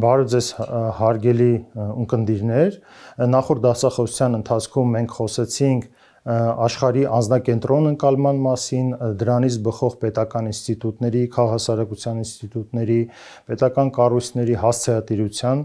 Բարև ձեզ հարգելի ունկնդիրներ։ Նախորդ դասախոսության ընթացքում մենք խոսեցինք աշխարհի անձնակենտրոն ընկալման մասին, դրանից բխող պետական ինստիտուտների, քաղաքասարակության ինստիտուտների, պետական կառույցների հասցեատիրության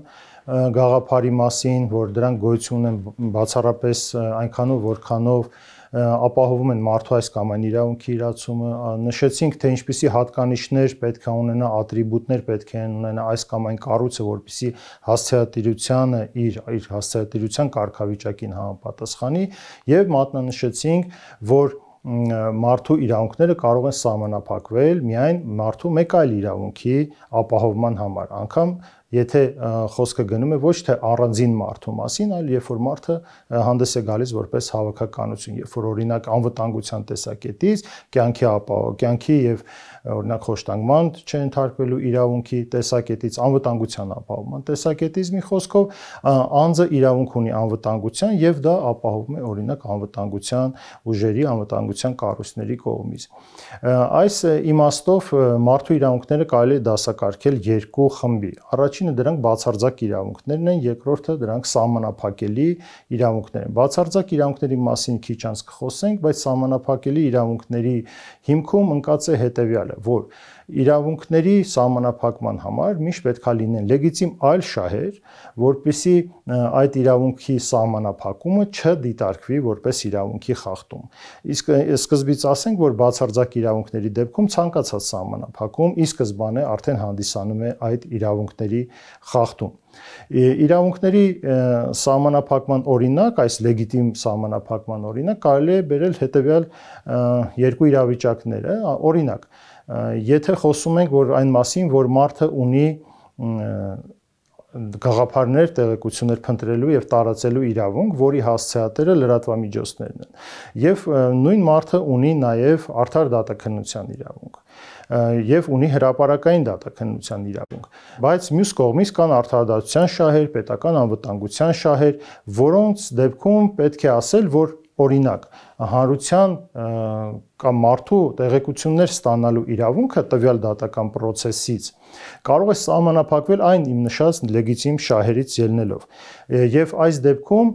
գաղափարի մասին, որ դրանք գոյություն ունեն բացառապես այնքանով, որքանով ապահովում են մարդու այս կամ այն իրավունքի իրացումը, նշեցինք, թե ինչպիսի հատկանիշներ պետք է ունենա, ատրիբուտներ պետք է ունենա այս կամ այն կառույցը, որպիսի հասցեատիրությանը իր իր հասցեատիրության կարգավիճակին համապատասխանի եւ մատնանշեցինք, որ մարդու իրավունքները կարող են սահմանափակվել միայն մարդու մեկ այլ իրավունքի ապահովման համար, անկամ եթե խոսքը գնում է ոչ թե առանձին մարդու մասին, այլ երբ որ մարդը հանդես է գալիս որպես հավաքականություն, երբ որ օրինակ անվտանգության տեսակետից, կյանքի ապահով, կյանքի եւ օրինակ խոշտանգման չընթարկվելու իրավունքի տեսակետից, անվտանգության ապահովման տեսակետից մի խոսքով անձը իրավունք ունի անվտանգության եւ դա ապահովում է օրինակ անվտանգության ուժերի, անվտանգության կառույցների կողմից։ Այս իմաստով մարդու իրավունքները կարելի է դասակարգել երկու խմբի։ Առաջինը դրանք բացարձակ իրավունքներն են, երկրորդը դրանք սահմանափակելի իրավունքներ են։ Բացարձակ իրավունքների մասին քիչ անց կխոսենք, բայց սահմանափակելի իրավունքների հիմքում ընկած է հետևյալը, որ իրավունքների սահմանափակման համար միշտ պետքա լինեն լեգիտիմ այլ շահեր, որպիսի այդ իրավունքի սահմանափակումը չդիտարկվի որպես իրավունքի խախտում։ Իսկ սկզբից ասենք, որ բացարձակ իրավունքների դեպքում ցանկացած սահմանափակում ի սկզբանե արդեն հանդիսանում է այդ իրավունքների խախտում իրավունքների սահմանափակման օրինակ, այս լեգիտիմ սահմանափակման օրինակ կարելի է բերել հետևյալ երկու իրավիճակները, օրինակ Եթե խոսում ենք որ այն մասին, որ մարդը ունի գաղափարներ, տեղեկություններ փնտրելու եւ տարածելու իրավունք, որի հասցեատերը լրատվամիջոցներն են։ Եվ նույն մարդը ունի նաեւ արդար դատաքննության իրավունք եւ ունի հրաապարական դատաքննության իրավունք բայց մյուս կողմից կան արդարադատության շահեր, պետական անվտանգության շահեր, որոնց դեպքում պետք է ասել, որ օրինակ հանրության կամ մարդու տեղեկություններ ստանալու իրավունքը տվյալ դատական process-ից կարող է սահմանափակվել այն իմ նշած լեգիտիմ շահերից ելնելով եւ այս դեպքում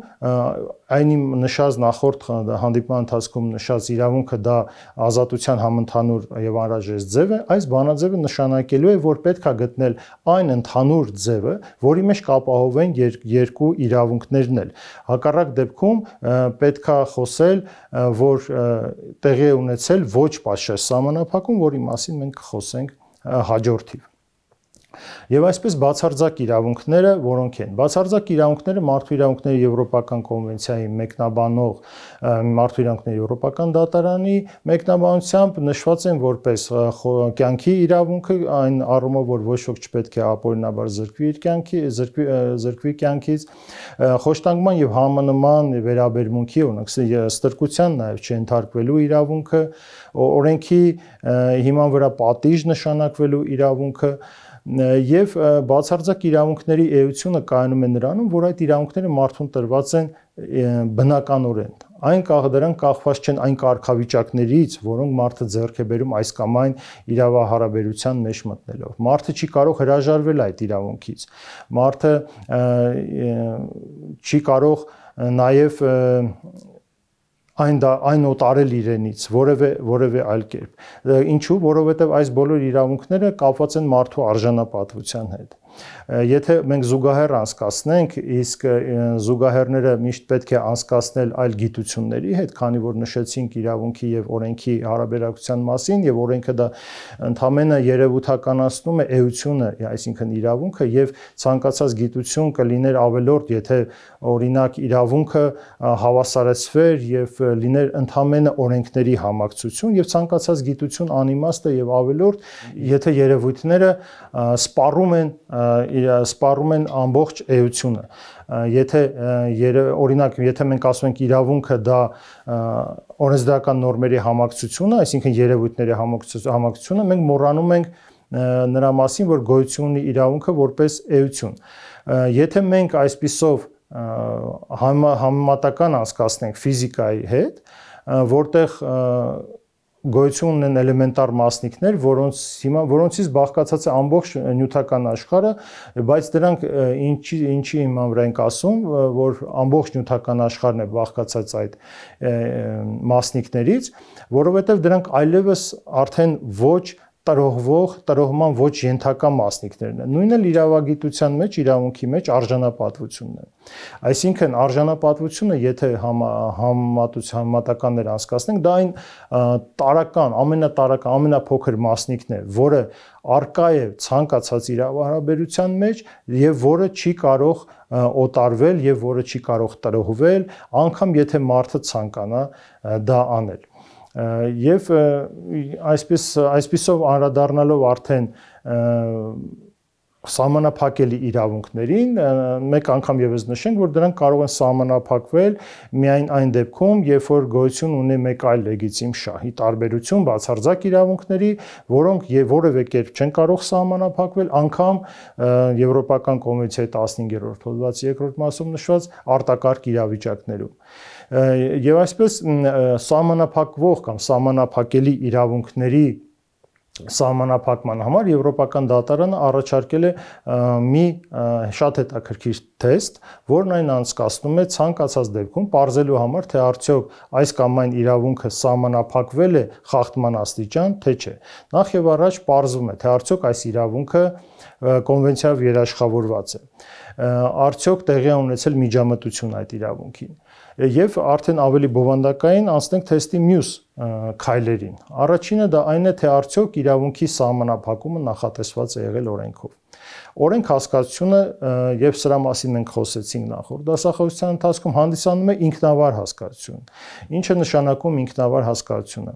այն իմ նշած նախորդ հանդիպման ընթացքում նշած իրավունքը դա ազատության համընդհանուր եւ անհրաժեշտ ձև է այս բանաձևը նշանակելու է որ պետքա գտնել այն ընդհանուր ձևը որի մեջ կապահովեն երկու իրավունքներն էլ հակառակ դեպքում պետքա խոսել որ տեղի է ունեցել ոչ պատշաճ սահմանափակում, որի մասին մենք կխոսենք հաջորդիվ։ Եվ այսպես բացարձակ իրավունքները, որոնք են։ Բացարձակ իրավունքները մարդու իրավունքների Եվրոպական կոնվենցիայի մեկնաբանող մարդու իրավունքների Եվրոպական դատարանի մեկնաբանությամբ նշված են որպես կյանքի իրավունքը այն առումով, որ ոչ ոք չպետք է ապօրինաբար զրկվի իր կյանքի, զրկվի զրկվի կյանքից, խոշտանգման եւ համանման վերաբերմունքի, օրինակ ստրկության նաեւ չընթարկվելու իրավունքը, օրենքի հիման վրա պատիժ նշանակվելու իրավունքը, եւ բացարձակ իրավունքների էությունը կայանում է նրանում, որ այդ իրավունքները մարդուն տրված են բնականորեն։ Այն կաղ դրան կախված չեն այն կարգավիճակներից, որոնք մարդը ձեռք է բերում այս կամ այն իրավահարաբերության մեջ մտնելով։ Մարդը չի կարող հրաժարվել այդ իրավունքից։ Մարդը չի կարող նաև այն դա այն օտարել իրենից որևէ որևէ այլ կերպ ինչու որովհետև այս բոլոր իրավունքները կապված են մարդու արժանապատվության հետ Եթե մենք զուգահեռ անցկացնենք, իսկ զուգահեռները միշտ պետք է անցկացնել այլ գիտությունների հետ, քանի որ նշեցինք իրավունքի եւ օրենքի հարաբերակցության մասին եւ օրենքը դա ընդհանրապես երևութականացնում է էությունը, այսինքն իրավունքը եւ ցանկացած գիտություն կլիներ ավելորդ, եթե օրինակ իրավունքը հավասարեցվեր եւ լիներ ընդհանրապես օրենքների համակցություն եւ ցանկացած գիտություն անիմաստ է եւ ավելորդ, եթե երևույթները սպառում են սպառում են ամբողջ էությունը եթե օրինակ եթե մենք ասում ենք իրավունքը դա օրենսդրական նորմերի համակցությունը, այսինքն երևույթների համակցությունը, մենք մոռանում ենք նրա մասին, որ գոյություն ունի իրավունքը որպես էություն։ Եթե մենք այսպիսով համեմատական անցկացնենք ֆիզիկայի հետ, որտեղ գոյություն ունեն էլեմենտար մասնիկներ, որոնց հիմա որոնցից բաղկացած է ամբողջ նյութական աշխարհը, բայց դրանք ինչի ինչի հիման վրա ենք ասում, որ ամբողջ նյութական աշխարհն է բաղկացած այդ մասնիկներից, որովհետև դրանք այլևս արդեն ոչ տրոհվող, տրոհման ոչ ենթակա մասնիկներն են։ Նույնը իրավագիտության մեջ, իրավունքի մեջ արժանապատվությունն է։ Այսինքն արժանապատվությունը, եթե համատության համատականներ անցկացնենք, դա այն տարական, ամենատարական, ամենափոքր մասնիկն է, որը արկա է ցանկացած իրավահարաբերության մեջ եւ որը չի կարող օտարվել եւ որը չի կարող տրոհվել, անկամ եթե մարդը ցանկանա դա անել եւ այսպես այսպիսով անդրադառնալով արդեն սահմանափակելի իրավունքներին մեկ անգամ եւս նշենք որ դրանք կարող են սահմանափակվել միայն այն դեպքում երբ որ գոյություն ունի մեկ այլ լեգիտիմ շահի տարբերություն բացարձակ իրավունքների որոնք եւ որևէ կերպ չեն կարող սահմանափակվել անգամ եվրոպական կոնվենցիայի 15-րդ հոդվածի երկրորդ մասում նշված արտակարգ իրավիճակներում եւ այսպես սահմանափակվող կամ սահմանափակելի իրավունքների սահմանափակման համար Եվրոպական դատարանը առաջարկել է մի շատ հետաքրքիր թեստ, որն այն անցկացնում է ցանկացած դեպքում ողջելու համար, թե արդյոք այս կամ այն իրավունքը սահմանափակվել է խախտման աստիճան, թե չէ։ Նախ եւ առաջ ողջվում է, թե արդյոք այս իրավունքը կոնվենցիայով երաշխավորված է։ Արդյոք տեղի ունեցել միջամտություն այդ իրավունքին եւ արդեն ավելի բովանդակային անցնենք թեստի մյուս քայլերին։ Առաջինը դա այն է, թե արդյոք իրավունքի սահմանափակումը նախատեսված է եղել օրենքով։ Օրենք հասկացությունը եւ սրա մասին մենք խոսեցինք նախորդ դասախոսության ընթացքում հանդիսանում է ինքնավար հասկացություն։ Ինչը նշանակում ինքնավար հասկացությունը։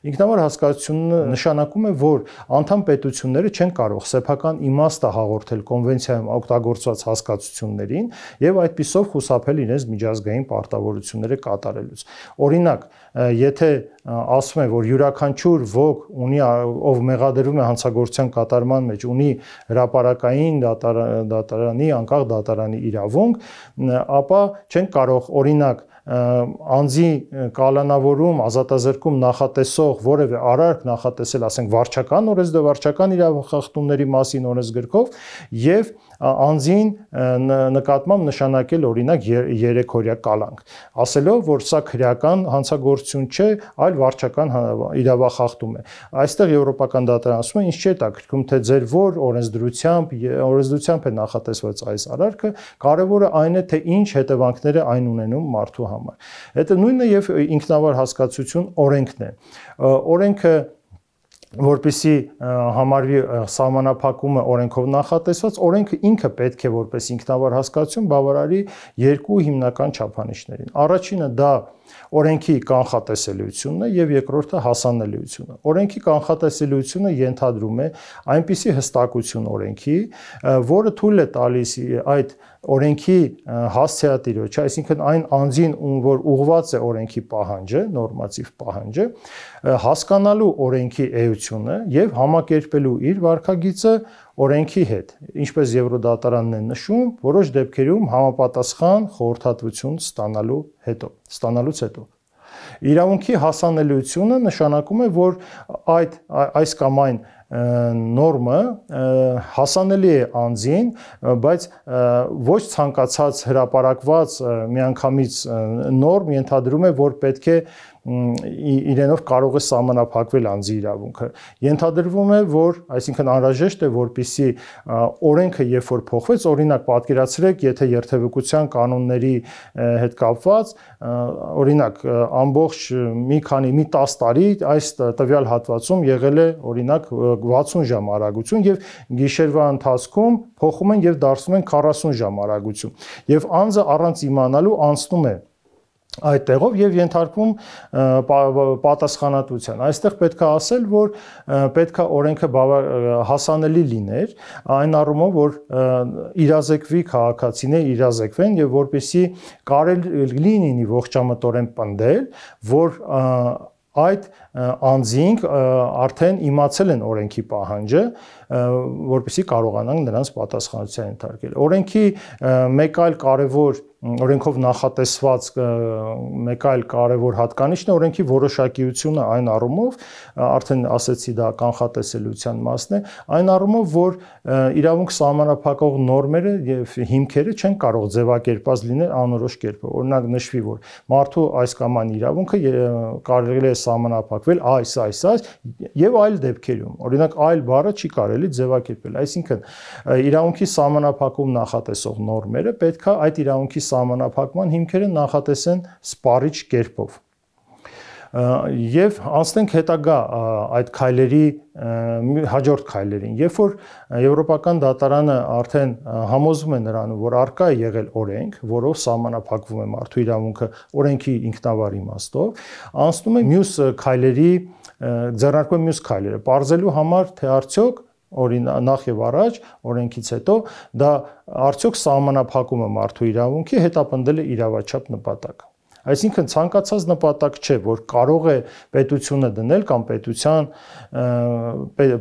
Ինքնավար հասկացությունը նշանակում է, որ անդամ պետությունները չեն կարող սեփական իմաստը հաղորդել կոնվենցիայում օգտագործված հասկացություններին եւ այդպիսով խուսափել իրենց միջազգային պարտավորությունները կատարելուց։ Օրինակ, եթե ասվում է, որ յուրաքանչյուր ոգ ունի ով մեղադրվում է հանցագործության կատարման մեջ, ունի հրաապարակային դատարանի, անկախ դատարանի իրավունք, ապա չեն կարող օրինակ անձի կալանավորում, ազատազրկում նախատեսող որևէ արարք նախատեսել, ասենք վարչական օրենսդրվարչական իրավախախտումների մասին օրենսգրքով եւ անձին նկատմամբ նշանակել օրինակ 3 օրյա կալանք, ասելով, որ սա քրեական հանցագործություն չէ, այլ վարչական իրավախախտում է։ Այստեղ եվրոպական դատարանը ասում է, ինչ չէ տակրկում, թե ձեր որ օրենսդրությամբ օրենսդրությամբ է նախատեսված այս արարքը, կարևորը այն է, թե ինչ հետևանքներ է այն ունենում մարդու համար։ Հետո նույնը եւ ինքնավար հասկացություն օրենքն է։ Օրենքը որպիսի համարվի սահմանափակումը օրենքով նախատեսված, օրենքը ինքը պետք է որպես ինքնավար հասկացություն բավարարի երկու հիմնական չափանիշներին։ Առաջինը դա օրենքի կանխատեսելիությունն է եւ երկրորդը հասանելիությունը։ Օրենքի կանխատեսելիությունը ենթադրում է այնպիսի հստակություն օրենքի, որը թույլ է տալիս այդ օրենքի հասցեատիրոջ, այսինքն այն անձին, ում որ ուղված է օրենքի պահանջը, նորմատիվ պահանջը, հասկանալու օրենքի էությունը եւ համակերպելու իր վարկագիծը օրենքի հետ, ինչպես Եվրոդատարանն է նշում, որոշ դեպքերում համապատասխան խորհրդատվություն ստանալու հետո, ստանալուց հետո իրավունքի հասանելիությունը նշանակում է, որ այդ այս կամ այն նորմը հասանելի է անձին, բայց ոչ ցանկացած հրաապարակված միանգամից նորմ ենթադրում է, որ պետք է իրենով կարող է սահմանափակվել անձի իրավունքը։ Ենթադրվում է, որ այսինքն անհրաժեշտ է, որpիսի օրենքը երբ որ փոխվեց, օրինակ պատկերացրեք, եթե երթևեկության կանոնների հետ կապված, օրինակ ամբողջ մի քանի մի 10 տարի այս տվյալ հատվածում եղել է օրինակ 60 ժամ արագություն եւ գիշերվա ընթացքում փոխում են եւ դարձնում են 40 ժամ արագություն։ Եվ անձը առանց իմանալու անցնում է այդ տեղով եւ ենթարկվում պատասխանատվության։ Այստեղ պետք է ասել, որ պետք է օրենքը հասանելի լիներ, այն առումով, որ իրազեկվի քաղաքացիներ իրազեկվեն եւ որպեսի կարելի լինի ողջամտորեն պնդել, որ այդ անձինք արդեն իմացել են օրենքի պահանջը, որպեսզի կարողանան նրանց պատասխանատվության ենթարկել։ Օրենքի մեկ այլ կարևոր օրենքով նախատեսված մեկ այլ կարևոր հատկանիշն է օրենքի որոշակիությունը այն առումով, արդեն ասեցի դա կանխատեսելիության մասն է, այն առումով, որ իրավունք սահմանափակող նորմերը եւ հիմքերը չեն կարող ձևակերպած լինել անորոշ կերպով։ Օրինակ նշվի, որ մարդու այս կամ այն իրավունքը կարելի է սահմանափակվել այս, այս, այս եւ այլ դեպքերում։ Օրինակ այլ բառը չի կարելի ձևակերպել։ Այսինքն իրավունքի սահմանափակում նախատեսող նորմերը պետքա այդ իրավունքի սահմանափակման հիմքերը նախատեսեն սպառիչ կերպով եւ անցնենք հետագա այդ քայլերի հաջորդ քայլերին երբ որ եվրոպական դատարանը արդեն համոզվում է նրանով որ արկա է եղել օրենք որով սահմանափակվում է մարդու իրավունքը օրենքի ինքնավար իմաստով անցնում է մյուս քայլերի ձեռնարկում մյուս քայլերը ողջելու համար թե արդյոք օրին նախ եւ առաջ օրենքից հետո դա արդյոք սահմանափակում է մարդու իրավունքի հետապնդել է իրավաչափ նպատակ Այսինքն ցանկացած նպատակ չէ, որ կարող է պետությունը դնել կամ պետության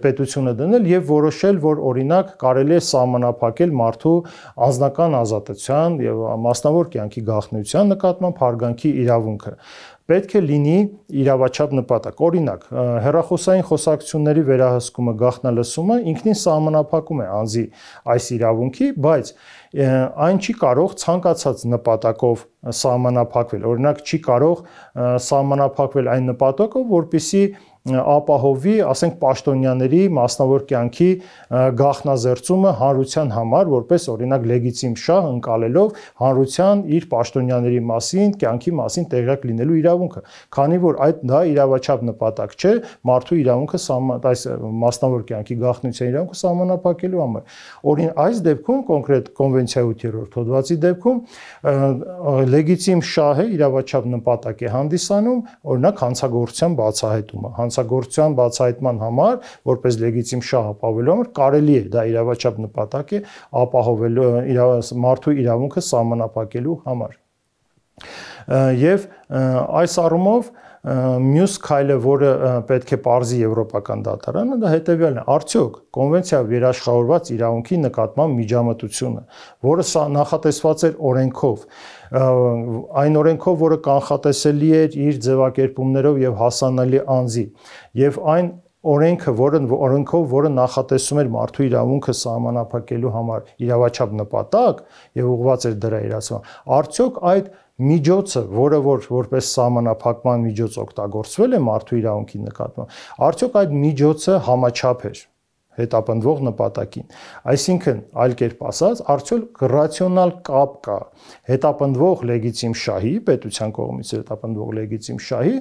պետությունը դնել եւ որոշել, որ օրինակ կարելի է սահմանափակել մարդու անձնական ազատության եւ մասնավոր կյանքի գաղտնիության նկատմամբ հարգանքի իրավունքը պետք է լինի իրավաչափ նպատակ։ Օրինակ, հերախոսային խոսակցությունների վերահսկումը, գաղտնալսումը ինքնին սահմանափակում է անձի այս իրավունքի, բայց այն չի կարող ցանկացած նպատակով սահմանափակվել։ Օրինակ, չի կարող սահմանափակվել այն նպատակով, որpիսի ապահովի, ասենք, պաշտոնյաների մասնավոր կյանքի գաղտնազերծումը հանրության համար, որպես օրինակ լեգիտիմ շահ ընկալելով հանրության իր պաշտոնյաների մասին, կյանքի մասին տեղյակ լինելու իրավունքը, քանի որ այդ դա իրավաչափ նպատակ չէ մարդու իրավունքը այս մասնավոր կյանքի գաղտնիության իրավունքը սահմանափակելու համար։ Օրին այս դեպքում կոնկրետ կոնվենցիայի 8-րդ հոդվածի դեպքում լեգիտիմ շահը իրավաչափ նպատակ է հանդիսանում, օրինակ հանցագործության բացահայտումը հանցագործության բացահայտման համար, որպես լեգիտիմ շահ ապահովելու համար կարելի է դա իրավաչափ նպատակ է ապահովելու մարդու իրավունքը սահմանափակելու համար։ Եվ այս առումով մյուս քայլը, որը պետք է parzի եվրոպական դատարանը, դա հետեւյալն է. արդյոք կոնվենցիայով երաշխավորված իրավունքի նկատմամբ միջամտությունը, որը նախատեսված էր օրենքով, այն օրենքով, որը կանխատեսելի էր իր ձևակերպումներով եւ հասանելի անձի եւ այն օրենքը, որը օրենքով, որը նախատեսում էր մարդու իրավունքը սահմանափակելու համար իրավաչափ նպատակ եւ ուղղված էր դրա իրացման, արդյոք այդ միջոցը, որը որ որպես սահմանափակման միջոց օգտագործվել է մարդու իրավունքի նկատմամբ, արդյոք այդ միջոցը համաչափ էր հետապնդվող նպատակին։ Այսինքն, այլ կերպ ասած, արդյոք ռացիոնալ կապ կա հետապնդվող լեգիտիմ շահի, պետության կողմից հետապնդվող լեգիտիմ շահի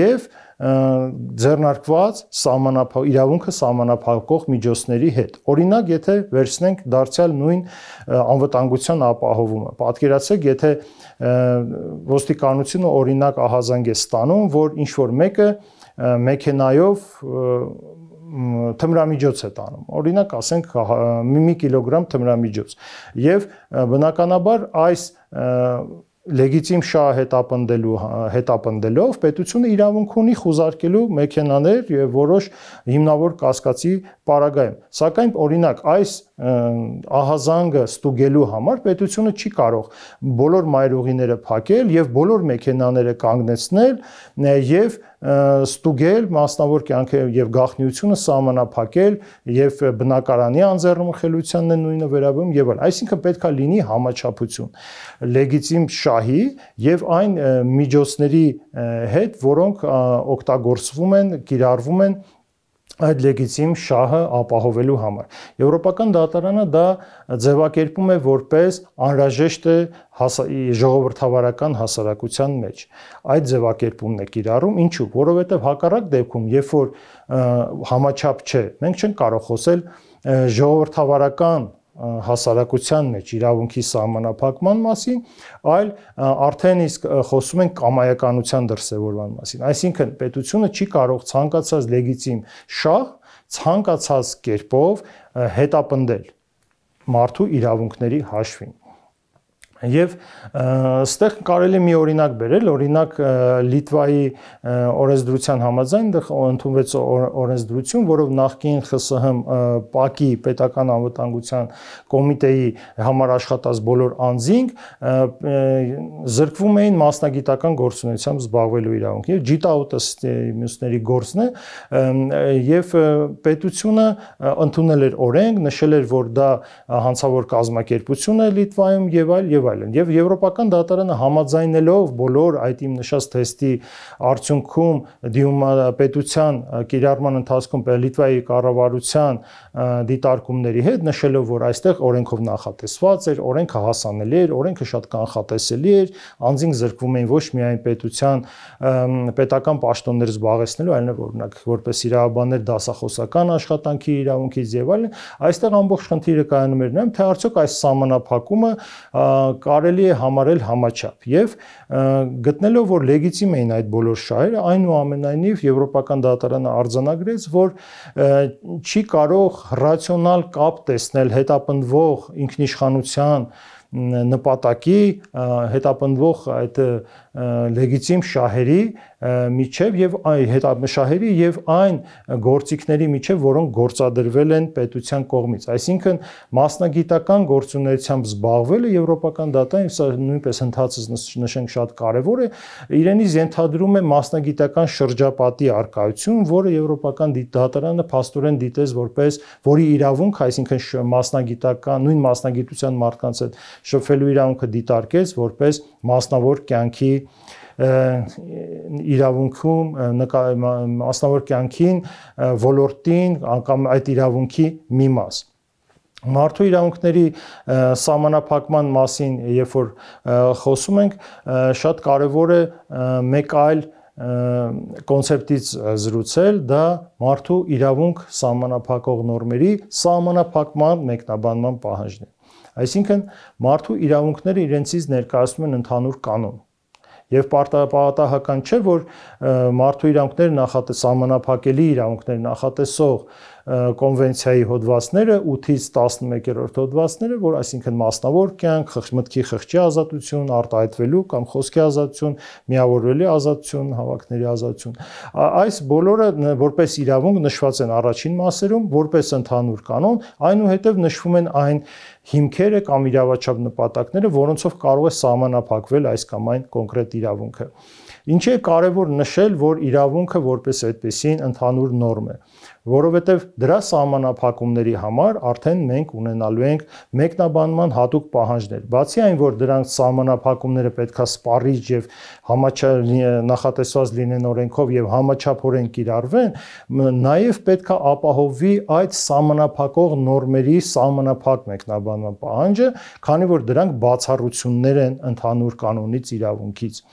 եւ ձեռնարկված սահմանափակ իրավունքը սահմանափակող միջոցների հետ։ Օրինակ, եթե վերցնենք դարձյալ նույն անվտանգության ապահովումը, պատկերացրեք, եթե ոստիկանությունը օրինակ ահազանգ է ստանում, որ ինչ որ մեկը մեքենայով թմրամիջոց է տանում։ Օրինակ, ասենք 1 կիլոգրամ թմրամիջոց։ Եվ բնականաբար այս լեգիտիմ շահ հետապնդելու հետապնդելով պետությունը իրավունք ունի խուզարկելու մեքենաներ եւ որոշ հիմնավոր կասկածի պարագայում սակայն օրինակ այս ահազանգը ստուգելու համար պետությունը չի կարող բոլոր մայրուղիները փակել եւ բոլոր մեքենաները կանգնեցնել եւ ստուգել մասնավոր կյանքը եւ գաղտնիությունը սահմանափակել եւ բնակարանի անձեռնմխելությանն է նույնը վերաբերում եւ այլ այսինքն պետքա լինի համաչափություն լեգիտիմ շահի եւ այն միջոցների հետ որոնք օգտագործվում են կիրառվում են այդ լեգիտիմ շահը ապահովելու համար։ Եվրոպական դատարանը դա ձևակերպում է որպես անհրաժեշտ է ժողովրդավարական հասարակության մեջ։ Այդ ձևակերպումն է կիրառում, ինչու՞, որովհետև հակառակ դեպքում, երբ որ համաչափ չէ, մենք չենք կարող խոսել ժողովրդավարական հասարակության մեջ իրավունքի սահմանափակման մասին, այլ արդեն իսկ խոսում են կամայականության դրսևորման մասին։ Այսինքն պետությունը չի կարող ցանկացած լեգիտիմ շահ ցանկացած կերպով հետապնդել մարդու իրավունքների հաշվին։ Եվ այստեղ կարելի մի օրինակ բերել, օրինակ Լիտվայի օրենսդրության համաձայն ընդունվեց օրենսդրություն, որով նախկին ԽՍՀՄ ՊԱԿ-ի պետական անվտանգության կոմիտեի համար աշխատած բոլոր անձինք զրկվում էին մասնագիտական գործունեությամբ զբաղվելու իրավունք։ Եվ ջիտաուտը մյուսների գործն է եւ պետությունը ընդունել էր օրենք, նշել էր, որ դա հանցավոր կազմակերպություն է Լիտվայում եւ այլ եւ այլն։ Եվ եվրոպական դատարանը համաձայնելով բոլոր այդ իմ նշած թեստի արդյունքում դիումապետության կիրառման ընթացքում Լիտվայի կառավարության դիտարկումների հետ նշելով, որ այստեղ օրենքով նախատեսված էր, օրենքը հասանելի էր, օրենքը շատ կանխատեսելի էր, անձին զրկվում էին ոչ միայն պետության պետական պաշտոններ զբաղեցնելու, այլև օրինակ որպես իրավաբաններ դասախոսական աշխատանքի իրավունքից եւ այլն, այստեղ ամբողջ խնդիրը կայանում էր նրան, թե արդյոք այս սահմանափակումը կարելի է համարել համաչափ եւ գտնելով որ լեգիտիմ էին այդ բոլոր շահերը այնուամենայնիվ եվրոպական դատարանը արձանագրեց որ չի կարող ռացիոնալ կապ տեսնել հետապնդվող ինքնիշխանության նպատակի հետապնդվող այդ լեգիտիմ շահերի միջև եւ այ հետամշահերի եւ այն գործիքների միջև, որոնք գործադրվել են պետության կողմից։ Այսինքն մասնագիտական գործունեությամբ զբաղվելը եվրոպական դատային սա նույնպես ընդհանրապես նշենք շատ կարեւոր է, իրենից ենթադրում է մասնագիտական շրջապատի արկայություն, որը եվրոպական դատարանը փաստորեն դիտեց որպես որի իրավունք, այսինքն մասնագիտական նույն մասնագիտության մարդկանց հետ շփվելու իրավունքը դիտարկեց որպես մասնավոր կյանքի իրավունքում մասնավոր կյանքին ոլորտին կամ այդ իրավունքի մի մաս մարդու իրավունքների սահմանափակման մասին երբ որ խոսում ենք շատ կարևոր է մեկ այլ կոնցեպտից զրուցել դա մարդու իրավունք սահմանափակող նորմերի սահմանափակման մեկնաբանման պահանջն է այսինքն մարդու իրավունքները իրենցից ներկայացնում են ընդհանուր կանոն Եվ պարտապատահական չէ, որ մարդու իրավունքները նախատես սահմանափակելի իրավունքներ նախատեսող կոնվենցիայի հոդվածները 8-ից 11-րդ հոդվածները, որ այսինքն մասնավոր կյանք, մտքի խղճի ազատություն, արտահայտվելու կամ խոսքի ազատություն, միավորվելի ազատություն, հավաքների ազատություն։ Այս բոլորը որպես իրավունք նշված են առաջին մասերում, որպես ընդհանուր կանոն, այնուհետև նշվում են այն հիմքերը կամ իրավաչափ նպատակները, որոնցով կարող է սահմանափակվել այս կամ այն կոնկրետ իրավունքը։ Ինչի է կարևոր նշել, որ իրավունքը որպես այդպեսին ընդհանուր նորմ է որովհետև դրա սահմանափակումների համար արդեն մենք ունենալու ենք մեկնաբանման հատուկ պահանջներ։ Բացի այն, որ դրանք սահմանափակումները պետքա սպառիչ եւ նախատեսված լինեն օրենքով եւ համաչափորեն կիրառվեն, նաեւ պետքա ապահովի այդ սահմանափակող նորմերի սահմանափակ մեկնաբանման պահանջը, քանի որ դրանք բացառություններ են ընդհանուր կանոնից իրավունքից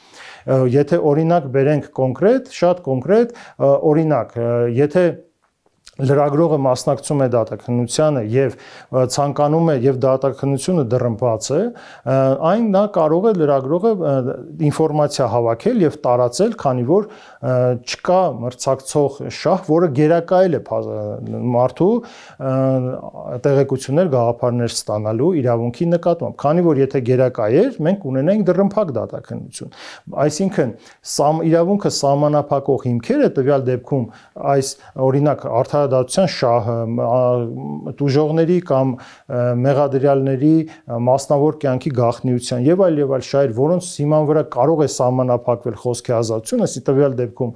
եթե օրինակ բերենք կոնկրետ, շատ կոնկրետ, օրինակ, եթե լրագրողը մասնակցում է դատաքննությանը եւ ցանկանում է եւ դատաքննությունը դրմբաց է, այն նա կարող է լրագրողը ինֆորմացիա հավաքել եւ տարածել, քանի որ չկա մրցակցող շահ, որը գերակայել է մարդու տեղեկություններ գաղափարներ ստանալու իրավունքի նկատմամբ, քանի որ եթե գերակայ էր, մենք ունենայինք դրմփակ դատաքննություն։ Այսինքն, սամ իրավունքը սահմանափակող հիմքերը տվյալ դեպքում այս օրինակ արդար քննադատության շահը, տուժողների կամ մեղադրյալների մասնավոր կյանքի գաղտնիության եւ այլ եւ այլ շահեր, որոնց հիման վրա կարող է սահմանափակվել խոսքի ազատությունը, ասի տվյալ դեպքում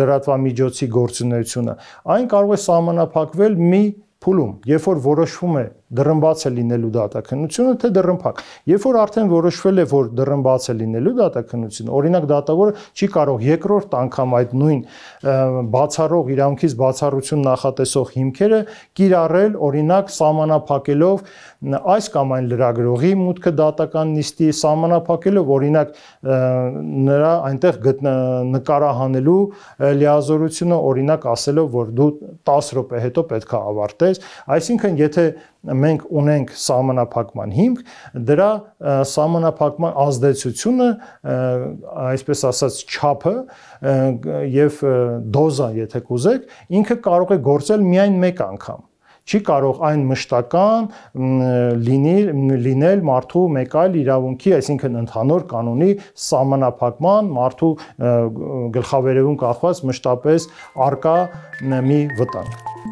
լրատվամիջոցի գործունեությունը, այն կարող է սահմանափակվել մի փուլում, երբ որ որոշվում է դրմբաց է լինելու դատաքննությունը, թե դրմփակ։ Երբ որ արդեն որոշվել է, որ դրմբաց է լինելու դատաքննությունը, օրինակ դատավորը չի կարող երկրորդ անգամ այդ նույն բացառող իրավունքից բացառություն նախատեսող հիմքերը կիրառել, օրինակ սահմանափակելով այս կամ այն լրագրողի մուտքը դատական նիստի սահմանափակելով, օրինակ նրա այնտեղ նկարահանելու լիազորությունը, օրինակ ասելով, որ դու 10 րոպե հետո պետքա ավարտես, այսինքն եթե մենք ունենք սահմանափակման հիմք, դրա սահմանափակման ազդեցությունը, այսպես ասած, չափը եւ դոզա, եթե կուզեք, ինքը կարող է գործել միայն մեկ անգամ չի կարող այն մշտական լինի լինել մարդու մեկ այլ իրավունքի, այսինքն ընդհանուր կանոնի սահմանափակման, մարդու գլխավերևում կախված մշտապես արկա մի վտանգ։